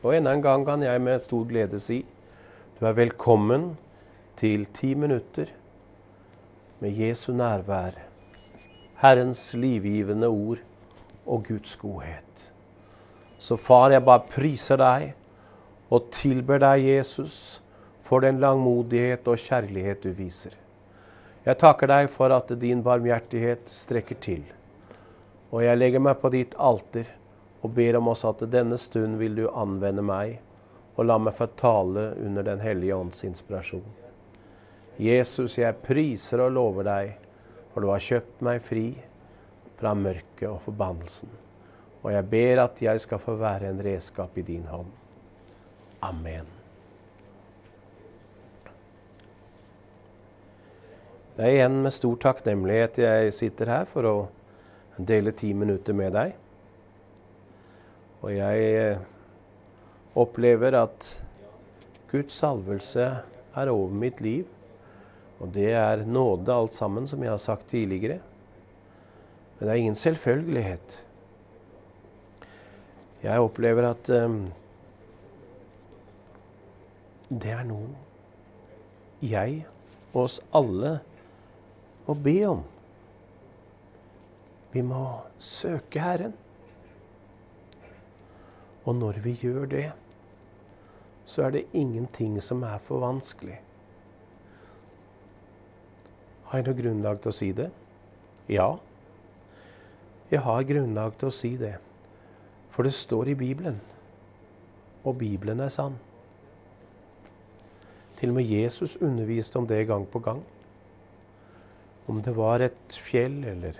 Og enda en gang kan jeg med stor glede si du er velkommen til ti minutter med Jesu nærvær, Herrens livgivende ord og Guds godhet. Så far, jeg bare priser deg og tilber deg, Jesus, for den langmodighet og kjærlighet du viser. Jeg takker deg for at din barmhjertighet strekker til. Og jeg legger meg på ditt alter og ber om oss at denne stund vil du anvende meg og la meg få tale under Den hellige ånds inspirasjon. Jesus, jeg priser og lover deg, for du har kjøpt meg fri fra mørket og forbannelsen. Og jeg ber at jeg skal få være en redskap i din hånd. Amen. Det er igjen med stor takknemlighet jeg sitter her for å dele ti minutter med deg. Og jeg eh, opplever at Guds salvelse er over mitt liv. Og det er nåde alt sammen, som jeg har sagt tidligere. Men det er ingen selvfølgelighet. Jeg opplever at um, det er noe jeg og oss alle må be om. Vi må søke Herren. Og når vi gjør det, så er det ingenting som er for vanskelig. Har jeg noe grunnlag til å si det? Ja. Jeg har grunnlag til å si det. For det står i Bibelen. Og Bibelen er sann. Til og med Jesus underviste om det gang på gang. Om det var et fjell eller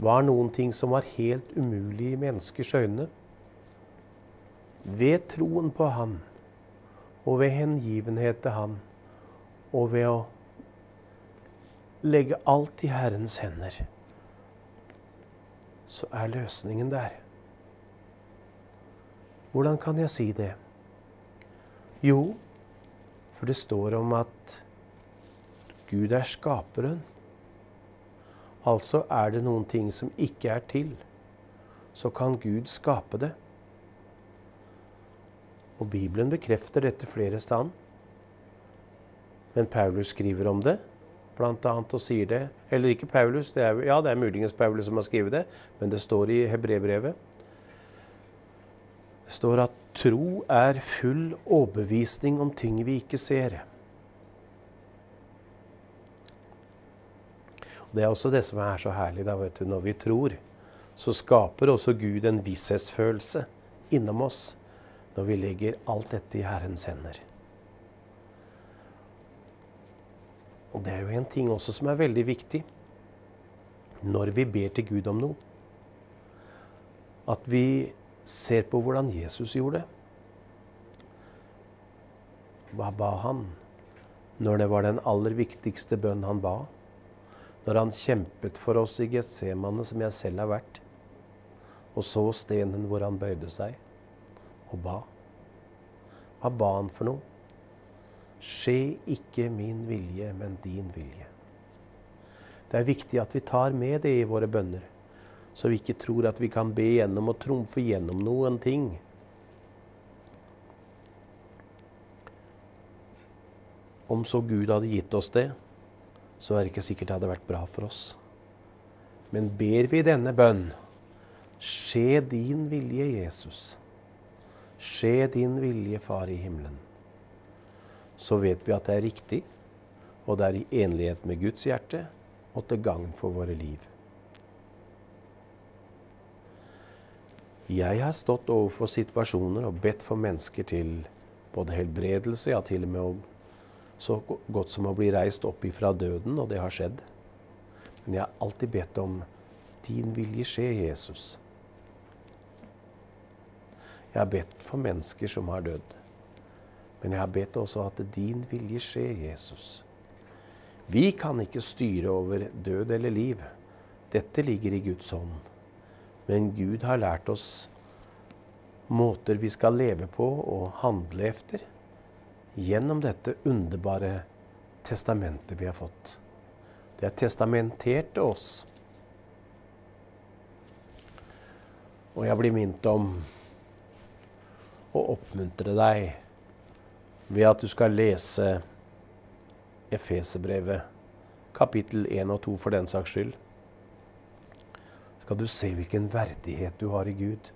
var noen ting som var helt umulig i menneskers øyne. Ved troen på Han og ved hengivenhet til Han og ved å legge alt i Herrens hender, så er løsningen der. Hvordan kan jeg si det? Jo, for det står om at Gud er skaperen. Altså er det noen ting som ikke er til, så kan Gud skape det. Og Bibelen bekrefter dette flere steder. Men Paulus skriver om det, blant annet, og sier det. Eller ikke Paulus, det er, ja, det er muligens Paulus som har skrevet det, men det står i Hebrebrevet. Det står at tro er full overbevisning om ting vi ikke ser. Det er også det som er så herlig. da, vet du, Når vi tror, så skaper også Gud en visshetsfølelse innom oss når vi legger alt dette i Herrens hender. Og det er jo en ting også som er veldig viktig når vi ber til Gud om noe. At vi ser på hvordan Jesus gjorde det. Hva ba han når det var den aller viktigste bønn han ba? Når han kjempet for oss i Getsemane, som jeg selv har vært, og så stenen hvor han bøyde seg og ba. Hva ba han for noe? Skje ikke min vilje, men din vilje. Det er viktig at vi tar med det i våre bønner, så vi ikke tror at vi kan be gjennom og trumfe gjennom noen ting. Om så Gud hadde gitt oss det, så er det ikke sikkert det hadde vært bra for oss. Men ber vi denne bønn, skje din vilje, Jesus. Skje din vilje, Far i himmelen. Så vet vi at det er riktig, og det er i enlighet med Guds hjerte og til gagn for våre liv. Jeg har stått overfor situasjoner og bedt for mennesker til både helbredelse, ja, til og med så godt som å bli reist opp ifra døden, og det har skjedd. Men jeg har alltid bedt om din vilje skje, Jesus. Jeg har bedt for mennesker som har dødd. Men jeg har bedt også at din vilje skje, Jesus. Vi kan ikke styre over død eller liv. Dette ligger i Guds hånd. Men Gud har lært oss måter vi skal leve på og handle efter gjennom dette underbare testamentet vi har fått. Det er testamentert til oss. Og jeg blir minnet om å oppmuntre deg ved at du skal lese Efeserbrevet, kapittel 1 og 2 for den saks skyld. Skal du se hvilken verdighet du har i Gud.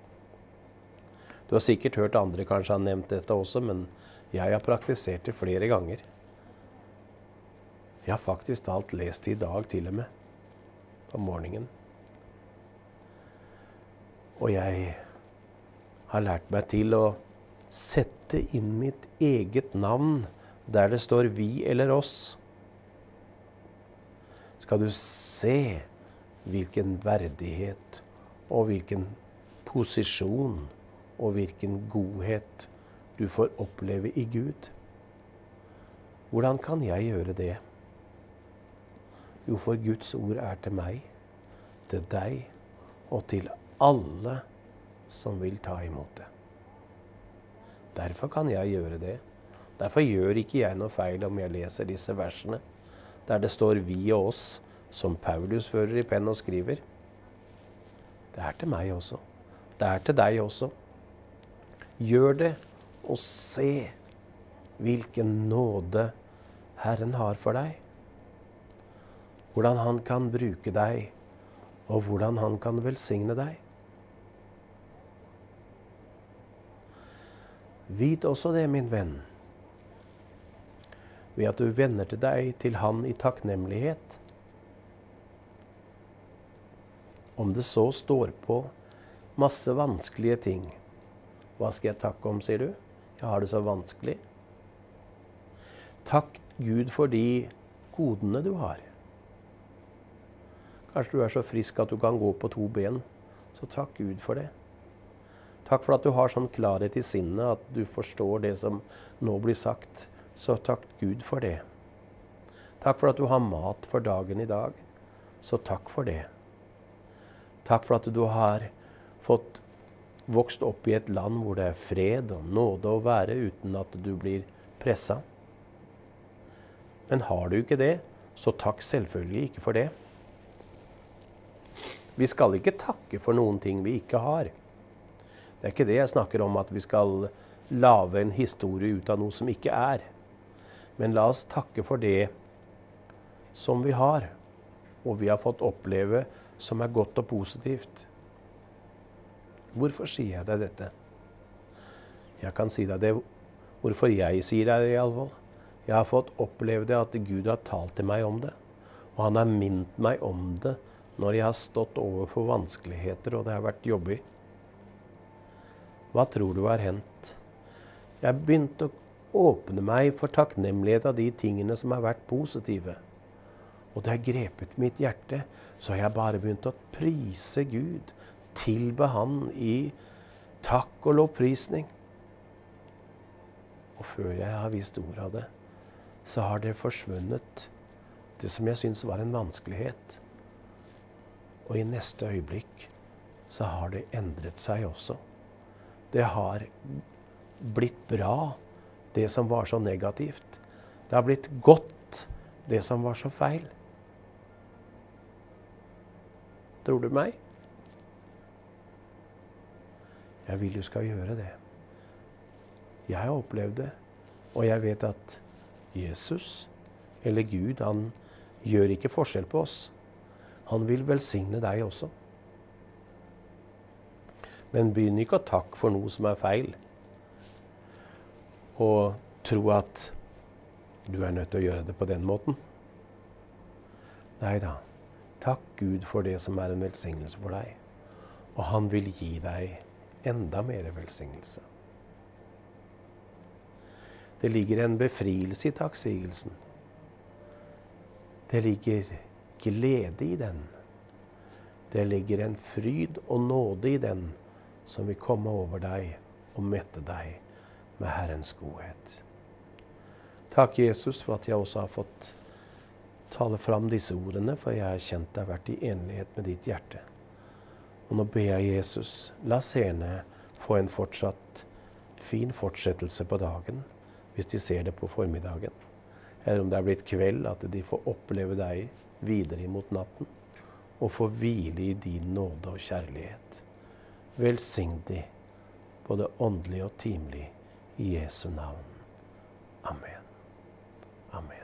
Du har sikkert hørt andre kanskje ha nevnt dette også, men jeg har praktisert det flere ganger. Jeg har faktisk alt lest i dag til og med, på morgenen. Og jeg har lært meg til å sette inn mitt eget navn der det står 'vi' eller 'oss'. Skal du se hvilken verdighet og hvilken posisjon og hvilken godhet du får oppleve i Gud. Hvordan kan jeg gjøre det? Jo, for Guds ord er til meg, til deg og til alle som vil ta imot det. Derfor kan jeg gjøre det. Derfor gjør ikke jeg noe feil om jeg leser disse versene, der det står 'vi og oss', som Paulus fører i penn og skriver. Det er til meg også. Det er til deg også. Gjør det, og se hvilken nåde Herren har for deg. Hvordan Han kan bruke deg, og hvordan Han kan velsigne deg. Vit også det, min venn, ved at du venner til deg til Han i takknemlighet. Om det så står på masse vanskelige ting. Hva skal jeg takke om, sier du? Jeg har det så vanskelig. Takk Gud for de godene du har. Kanskje du er så frisk at du kan gå på to ben. Så takk Gud for det. Takk for at du har sånn klarhet i sinnet at du forstår det som nå blir sagt. Så takk Gud for det. Takk for at du har mat for dagen i dag. Så takk for det. Takk for at du har fått vokst opp i et land hvor det er fred og nåde å være uten at du blir pressa. Men har du ikke det, så takk selvfølgelig ikke for det. Vi skal ikke takke for noen ting vi ikke har. Det er ikke det jeg snakker om, at vi skal lage en historie ut av noe som ikke er. Men la oss takke for det som vi har, og vi har fått oppleve som er godt og positivt. Hvorfor sier jeg deg dette? Jeg kan si deg det hvorfor jeg sier deg det, iallfall. Jeg har fått oppleve det at Gud har talt til meg om det. Og han har minnet meg om det når jeg har stått overfor vanskeligheter og det har vært jobbig. Hva tror du har hendt? Jeg begynte å åpne meg for takknemlighet av de tingene som har vært positive. Og det har grepet mitt hjerte, så har jeg bare begynt å prise Gud, tilbe Han i takk og lovprisning. Og før jeg har visst ordet av det, så har det forsvunnet, det som jeg syns var en vanskelighet. Og i neste øyeblikk så har det endret seg også. Det har blitt bra, det som var så negativt. Det har blitt godt, det som var så feil. Tror du meg? Jeg vil du skal gjøre det. Jeg har opplevd det, og jeg vet at Jesus, eller Gud, han gjør ikke forskjell på oss. Han vil velsigne deg også. Men begynn ikke å takke for noe som er feil. Og tro at du er nødt til å gjøre det på den måten. Nei da. Takk Gud for det som er en velsignelse for deg. Og han vil gi deg enda mer velsignelse. Det ligger en befrielse i takksigelsen. Det ligger glede i den. Det ligger en fryd og nåde i den som vil komme over deg og mette deg med Herrens godhet. Takk, Jesus, for at jeg også har fått tale fram disse ordene, for jeg har kjent har vært i enlighet med ditt hjerte. Og nå ber jeg Jesus, la seerne få en fortsatt fin fortsettelse på dagen, hvis de ser det på formiddagen. Eller om det er blitt kveld, at de får oppleve deg videre imot natten, og få hvile i din nåde og kjærlighet. Velsign de både åndelig og timelig. I Jesu navn. Amen. Amen.